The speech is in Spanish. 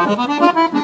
Thank.